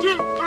进。